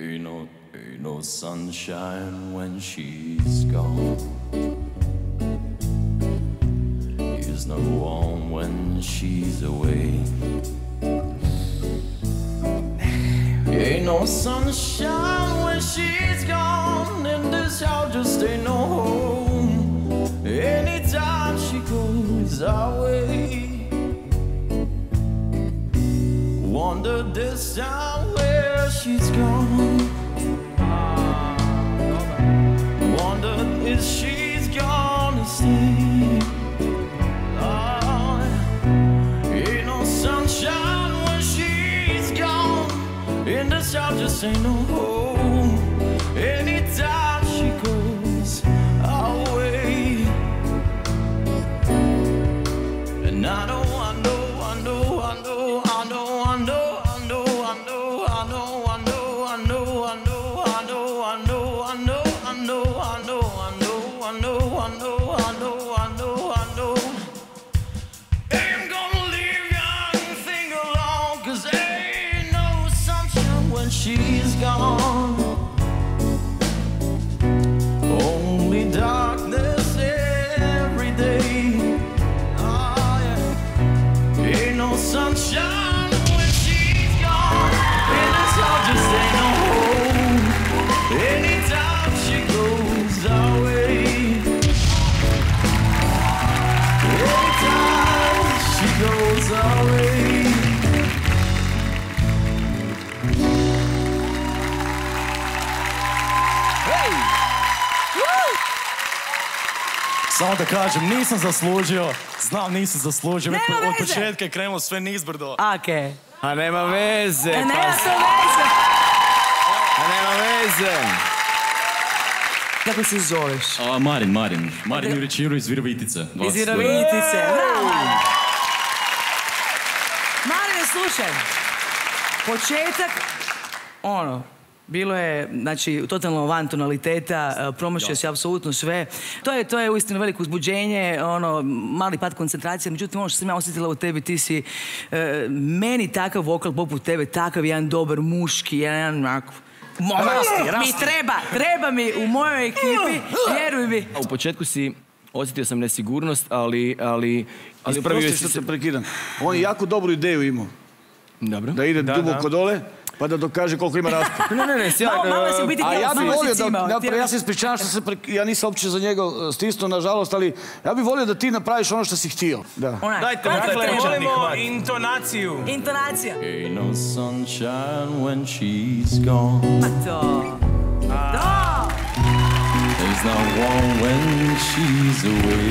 Ain't no, ain't no sunshine when she's gone. Is no warm when she's away. Ain't no sunshine when she's gone, and this house just ain't no home. Anytime she goes away, wonder this time where she's gone. Wonder if she's gonna ain't no sunshine when she's gone. Just ain't no home. Anytime she goes away. And I know, sunshine Samo da kažem, nisam zaslužio, znam nisam zaslužio, Nema od veze. početka je krenulo sve nizbrdo. Okej. A nema veze. E, nema pa- to veze. A nema veze. Kako se zoveš? A, Marin, Marin. Marin Jurić iz Virovitice. Iz Virovitice. Bravo. Marine, slušaj. Početak, ono, bilo je, znači, totalno van tonaliteta, e, promašio si apsolutno sve. To je, to je uistinu veliko uzbuđenje, ono, mali pad koncentracije, međutim, ono što sam ja osjetila u tebi, ti si e, meni takav vokal poput tebe, takav jedan dobar muški, jedan onako, Rasti, rasti. mi treba, treba mi u mojoj ekipi, vjeruj mi. U početku si osjetio sam nesigurnost, ali... Ali, Ali što se... se prekidam. On je jako dobru ideju imao. Dobro. Da ide duboko dole, pa da dokaže koliko ima raspon. Ne, ne, ne, sjajno. Malo- malo si u biti A ja bih volio da, ja se ispričavam što se, pre- ja nisam uopće za njega e, stisnuo, nažalost, ali ja bih volio da ti napraviš ono što si htio. Da. Dajte, dakle, volimo intonaciju. Intonacija. Ain't no sunshine when she's gone. Pa to. Da! There's no warm when she's away.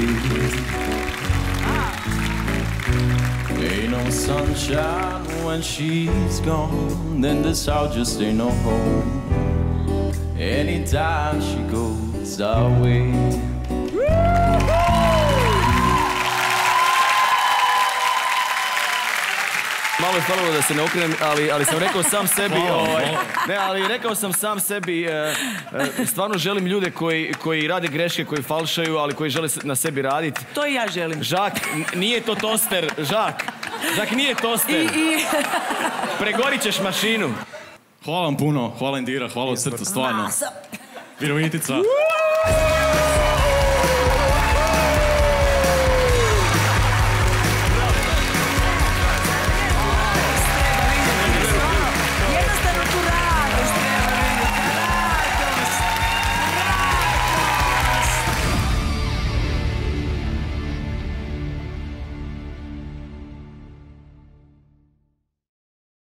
Ain't no sunshine when she's gone. Then this house just ain't no home. Anytime she goes away. Malo je falilo da se ne okrenem, ali, ali sam rekao sam sebi, ovaj, ne, ali rekao sam sam sebi, e, e, stvarno želim ljude koji, koji rade greške, koji falšaju, ali koji žele na sebi raditi. To i ja želim. Žak, nije to toster, Žak. Žak nije toster. I, i... Pregorit ćeš mašinu. Hvala vam puno, hvala Indira, hvala od srca, stvarno. Virovitica. Woo!